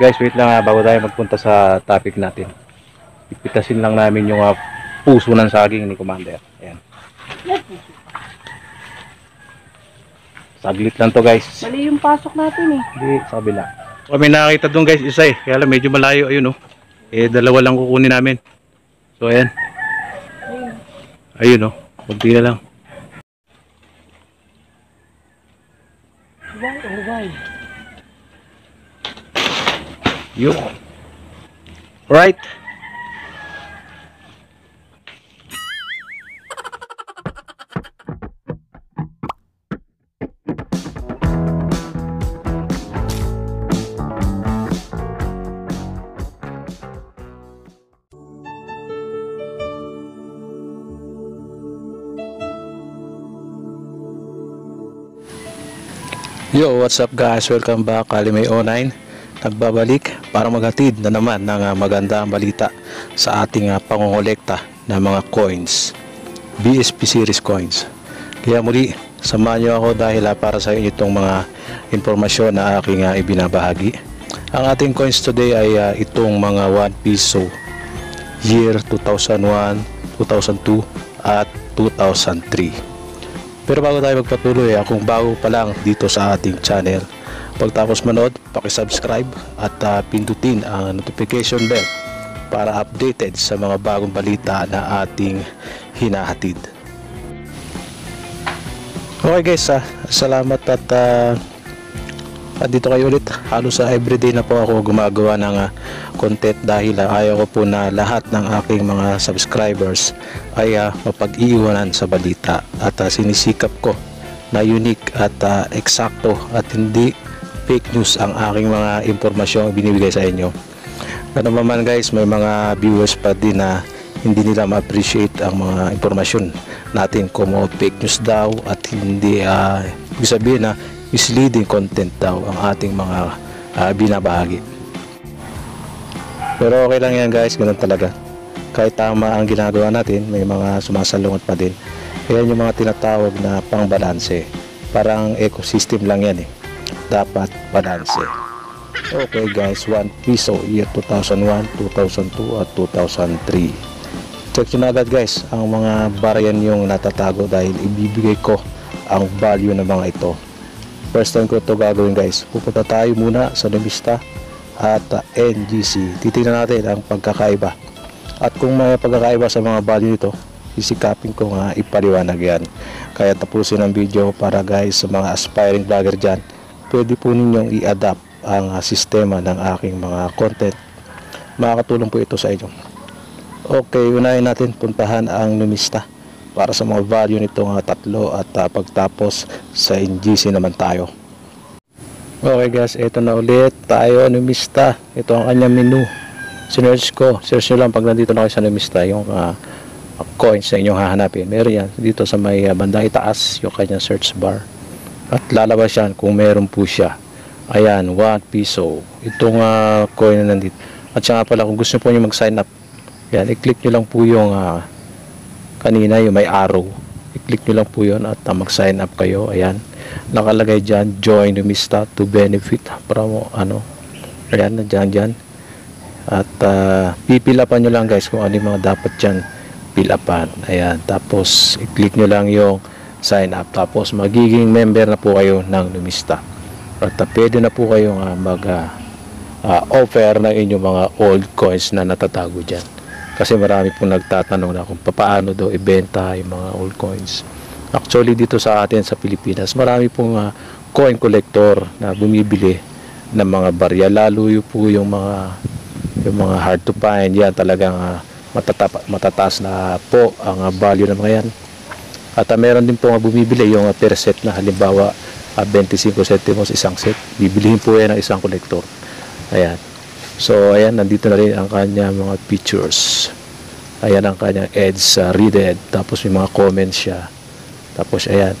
Guys, wait lang ha, bago tayo magpunta sa topic natin. Ipitasin lang namin yung ah, puso ng saging ni Commander. Ayan. Saglit lang to guys. Mali yung pasok natin eh. Hindi, sa kabila. Kami nakakita doon guys, isa eh. Kaya lang medyo malayo, ayun oh. Eh, dalawa lang kukunin namin. So, ayan. Ayun oh. Kunti na lang. Why oh why? Yun. Right. Yo, what's up guys? Welcome back. Kalimay 09 nagbabalik para maghatid na naman ng ah, magandang balita sa ating uh, pangongolekta ng mga coins. BSP series coins. Kaya muli samahan nyo ako dahil ah, para sa inyo itong mga impormasyon na aking ah, ibinabahagi. Ang ating coins today ay ah, itong mga 1 piso year 2001 2002 at 2003 pero bago tayo magpatuloy, ah, kung bago pa lang dito sa ating channel, pagtapos manood, pakisubscribe at ah, pindutin ang notification bell para updated sa mga bagong balita na ating hinahatid. Okay guys, ah, salamat at ah, andito kayo ulit. Halos sa everyday na po ako gumagawa ng ah, content dahil ah, ayaw ko po na lahat ng aking mga subscribers ay ah, mapag-iwanan sa balita at ah, sinisikap ko na unique at ah, eksakto at hindi fake news ang aking mga impormasyong binibigay sa inyo. Ganun man guys, may mga viewers pa din na hindi nila ma-appreciate ang mga impormasyon natin mga fake news daw at hindi uh, ibig sabihin na misleading content daw ang ating mga ah, binabahagi. Pero okay lang yan guys, ganun talaga. Kahit tama ang ginagawa natin, may mga sumasalungat pa din. Ayan yung mga tinatawag na pangbalanse. Parang ecosystem lang yan eh. Dapat balanse. Okay guys, 1 piso year 2001, 2002 at 2003. Check nyo agad guys ang mga barayan yung natatago dahil ibibigay ko ang value ng mga ito. First time ko ito gagawin guys. Pupunta tayo muna sa Numista at uh, NGC. Titingnan natin ang pagkakaiba. At kung may pagkakaiba sa mga value nito, sisikapin ko nga ipaliwanag yan. Kaya tapusin ang video para guys sa mga aspiring vlogger dyan, pwede po ninyong i-adapt ang uh, sistema ng aking mga content. Makakatulong po ito sa inyo. Okay, unahin natin puntahan ang Numista para sa mga value nitong tatlo at uh, pagtapos sa NGC naman tayo. Okay guys, ito na ulit tayo Numista. Ito ang kanyang menu. Sinearch ko. Search nyo lang pag nandito na kayo sa Numista yung uh, coins na inyong hahanapin. Meron yan dito sa may uh, bandang itaas yung kanyang search bar. At lalabas yan kung meron po siya. Ayan, 1 piso. Itong uh, coin na nandito. At nga pala kung gusto po nyo mag-sign up, yan, i-click nyo lang po yung uh, kanina yung may arrow. I-click nyo lang po yun at uh, mag-sign up kayo. Ayan, nakalagay dyan, join Numista to benefit. Mo, ano, ayan, nandiyan dyan. At uh, pipilapan nyo lang guys kung ano yung mga dapat dyan pilapan. Ayan, tapos i-click nyo lang yung sign up. Tapos magiging member na po kayo ng Numista. At uh, pwede na po kayong uh, mag uh, uh, offer ng inyong mga old coins na natatago dyan. Kasi marami pong nagtatanong na kung paano daw ibenta yung mga old coins. Actually dito sa atin sa Pilipinas, marami pong uh, coin collector na bumibili ng mga barya. Lalo yung po yung mga yung mga hard to find yan talagang uh, matatapa, matataas na po ang uh, value ng mga yan. At uh, meron din po nga bumibili yung uh, per set na halimbawa uh, 25 centimos isang set. Bibilihin po yan ng isang collector. Ayan. So, ayan, nandito na rin ang kanya mga pictures. Ayan ang kanyang edge uh, readed. Tapos may mga comments siya. Tapos, ayan.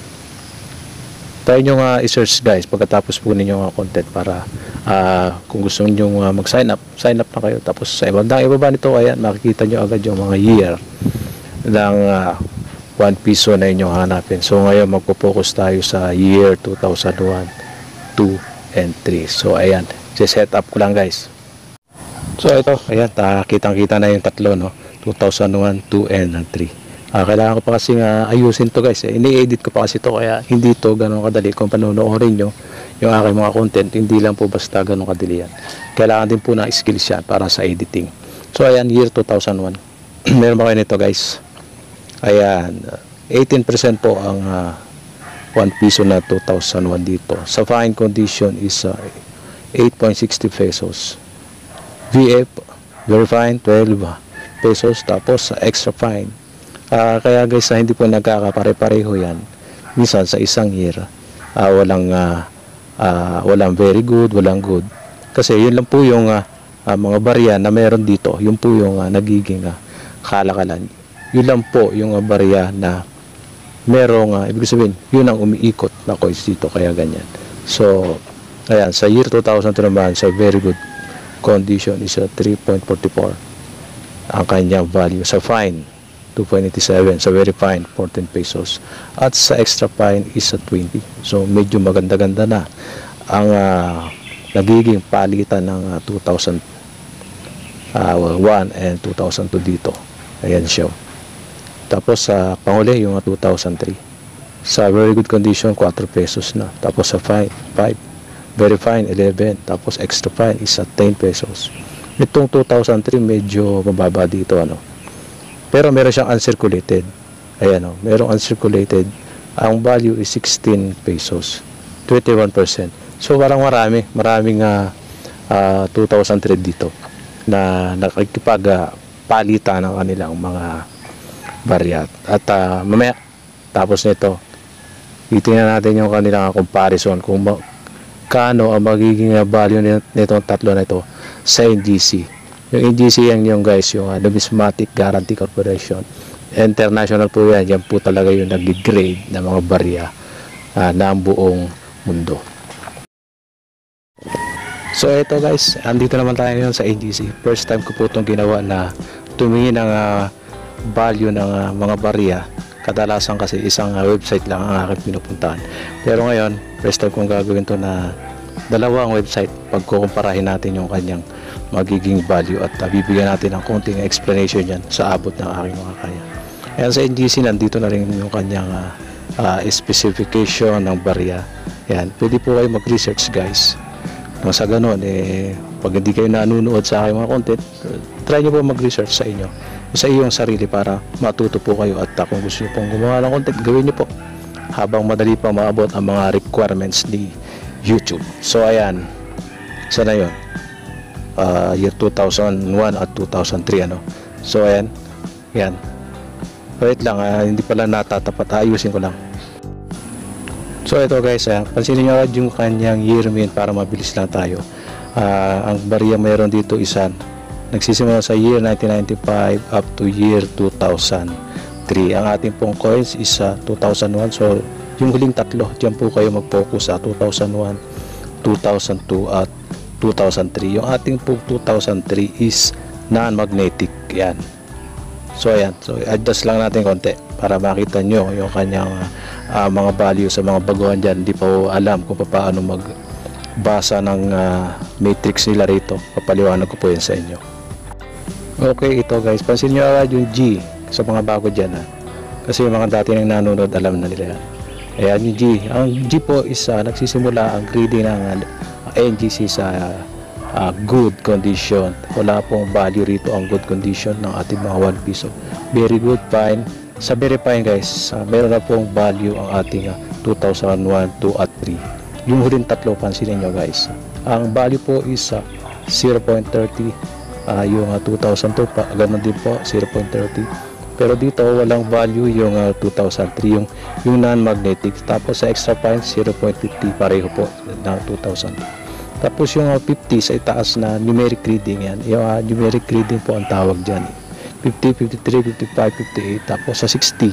Try nyo nga i-search guys pagkatapos po ninyo nga content para uh, kung gusto nyo uh, mag-sign up, sign up na kayo. Tapos sa ibandang ibaba nito, ayan, makikita nyo agad yung mga year ng uh, 1 piso na inyong hanapin. So ngayon magpo-focus tayo sa year 2001 to and 3. So ayan, set up ko lang guys. So ito, ayan, ta, kitang-kita na yung tatlo, no? 2001, 2, and 3. Ah, kailangan ko pa kasi nga ayusin to guys. Eh. Ini-edit ko pa kasi to kaya hindi to ganun kadali. Kung panonoorin nyo yung aking mga content, hindi lang po basta ganun kadali yan. Kailangan din po ng skills yan para sa editing. So ayan, year 2001. Meron ba kayo nito guys? Ayan, 18% po ang uh, 1 piso na 2001 dito. Sa fine condition is uh, 8.60 pesos. VF, very fine, 12 pesos. Tapos uh, extra fine. Uh, kaya guys, uh, hindi po nagkakapare-pareho yan. Minsan sa isang year, uh, walang, uh, uh, walang very good, walang good. Kasi yun lang po yung uh, uh, mga barya na meron dito. Yun po yung uh, nagiging uh, kalakalan. Yun lang po yung uh, barya na merong, uh, ibig sabihin, yun ang umiikot na coins dito, kaya ganyan. So, ayan, sa year 2000 naman, sa very good condition is a 3.44 ang kanyang value. Sa fine, 2.87. Sa very fine, 14 pesos. At sa extra fine is a 20. So, medyo maganda-ganda na ang uh, nagiging palitan ng uh, 2001 uh, and 2002 dito. Ayan siya. Tapos sa uh, panghuli yung 2003. Sa very good condition 4 pesos na. Tapos sa fine 5. Very fine 11. Tapos extra fine is at 10 pesos. Itong 2003 medyo mababa dito ano. Pero meron siyang uncirculated. Ayan oh, merong uncirculated. Ang value is 16 pesos. 21%. So parang marami, maraming uh, uh, 2003 dito na nakikipag uh, palitan ng kanilang mga Bariat. At uh, mamaya, tapos nito, titingnan natin yung kanilang comparison kung kano ang magiging value nitong tatlo na ito sa NGC. Yung NGC yan yung guys, yung uh, Numismatic Guarantee Corporation. International po yan, yan po talaga yung nag-grade ng mga barya uh, na buong mundo. So ito guys, andito naman tayo ngayon sa NGC. First time ko po itong ginawa na tumingin ng uh, value ng uh, mga barya. Kadalasan kasi isang uh, website lang ang aking pinupuntahan. Pero ngayon first time kong gagawin to na dalawang website pagkukumparahin natin yung kanyang magiging value at uh, bibigyan natin ng konting explanation yan sa abot ng aking mga kaya. Ayan sa NGC nandito na rin yung kanyang uh, uh, specification ng barya. Yan pwede po kayo mag research guys. No, sa ganun eh pag hindi kayo nanonood sa aking mga content try nyo po mag research sa inyo sa iyong sarili para matuto po kayo. At uh, kung gusto nyo pong gumawa ng content gawin nyo po. Habang madali pa maabot ang mga requirements ni YouTube. So ayan. Sana yun? Uh, year 2001 at 2003 ano? So ayan. Yan wait lang uh, hindi pala natatapat. Ayusin ko lang. So ito guys uh, pansinin nyo yung kanyang year mean para mabilis lang tayo. Uh, ang barya mayroon dito isan nagsisimula sa year 1995 up to year 2003 ang ating pong coins is uh, 2001 so yung huling tatlo dyan po kayo mag-focus sa 2001 2002 at 2003 yung ating pong 2003 is non-magnetic. Yan. So ayan. So adjust lang natin konti para makita nyo yung kanyang uh, mga value sa mga baguhan dyan. Hindi pa alam kung paano mag basa ng uh, matrix nila rito. Papaliwanag ko po yan sa inyo Okay, ito guys. Pansin nyo agad yung G sa mga bago dyan ha. Kasi yung mga dati nang nanonood, alam na nila yan. Ayan yung G. Ang G po is uh, nagsisimula ang grading ng uh, ah, NGC sa uh, good condition. Wala pong value rito ang good condition ng ating mga 1 piso. Very good, fine. Sa very fine guys, uh, meron na pong value ang ating uh, 2001, 2 at 3. Yung huling tatlo, pansinin nyo guys. Ang value po is uh, 0.30 uh, yung uh, 2002 pa, ganun din po 0.30 pero dito walang value yung uh, 2003 yung, yung non-magnetic. Tapos sa extra fine 0.50 pareho po ng 2000 tapos yung uh, 50 sa itaas na numeric reading yan yung uh, numeric reading po ang tawag dyan. 50, 53, 55, 58 tapos sa 60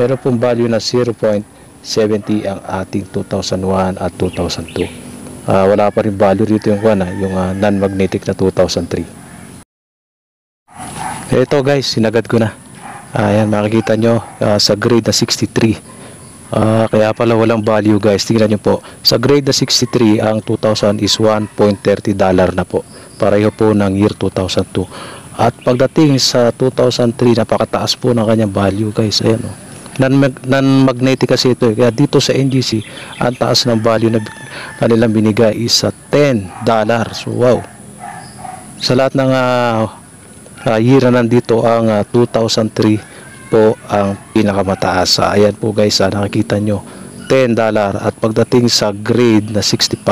meron pong value na 0.70 ang ating 2001 at 2002 uh, wala pa rin value rito yung, uh, yung uh, non-magnetic na 2003 ito guys, sinagad ko na. Ayan, makikita nyo uh, sa grade na 63. Ah, kaya pala walang value guys. Tingnan nyo po. Sa grade na 63, ang 2,000 is 1.30 dollar na po. Pareho po ng year 2002. At pagdating sa 2003, napakataas po ng kanyang value guys. Ayan o. Non-mag- Non-magnetic kasi ito. eh. Kaya dito sa NGC, ang taas ng value na kanilang binigay is sa 10 dollar. So wow. Sa lahat ng ah, uh, year na nandito ang ah, 2003 po ang pinakamataas. Ah, ayan po guys, ah, nakikita nyo 10 dollar at pagdating sa grade na 65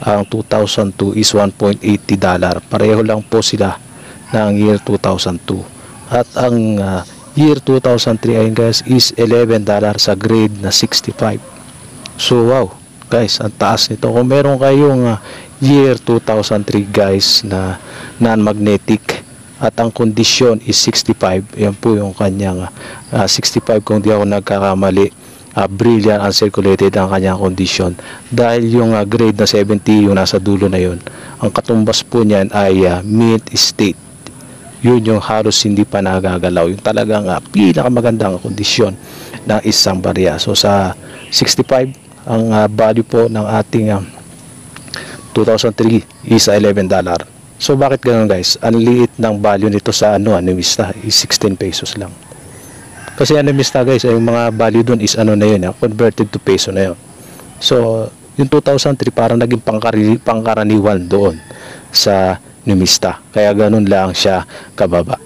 ang 2002 is 1.80 dollar. Pareho lang po sila ng year 2002. At ang ah, year 2003 ayun guys is 11 dollar sa grade na 65. So wow, guys, ang taas nito. Kung meron kayong ah, year 2003 guys na non-magnetic at ang kondisyon is 65, yan po yung kanyang ah, 65 kung di ako nagkakamali. ah, brilliant uncirculated ang kanyang kondisyon. Dahil yung ah, grade na 70 yung nasa dulo na yun. Ang katumbas po niyan ay ah, mid state. Yun yung halos hindi pa nagagalaw. Yung talagang uh, pinakamagandang kondisyon ng isang barya. So sa 65 ang ah, value po ng ating ah, 2003 is 11 dollar so bakit ganun guys ang liit ng value nito sa ano animista is 16 pesos lang kasi animista guys ay yung mga value doon is ano na yun ah, converted to peso na yun so yung 2003 parang naging pangkari, pangkaraniwan doon sa numista. Kaya ganun lang siya kababa.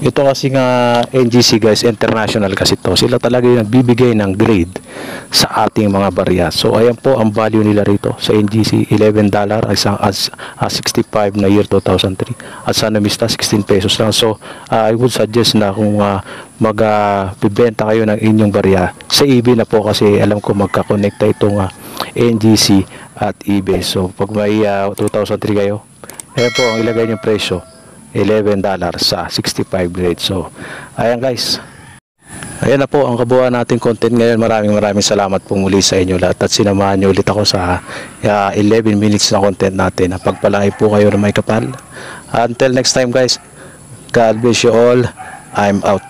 Ito kasi nga NGC guys, international kasi to. Sila talaga yung nagbibigay ng grade sa ating mga barya. So ayan po ang value nila rito sa NGC, 11 dollar isang as, ah, 65 na year 2003. At sa Numista 16 pesos lang. So ah, I would suggest na kung uh, magbibenta kayo ng inyong barya sa eBay na po kasi alam ko magkakonekta itong ah, NGC at eBay. So pag may ah, 2003 kayo, ayan po ang ilagay niyong presyo. 11 dollar sa 65 grade. So, ayan guys. Ayan na po ang kabuuan nating content ngayon. Maraming maraming salamat po muli sa inyo lahat at sinamahan niyo ulit ako sa uh, 11 minutes na content natin. Pagpalain po kayo na may kapal. Until next time guys, God bless you all. I'm out.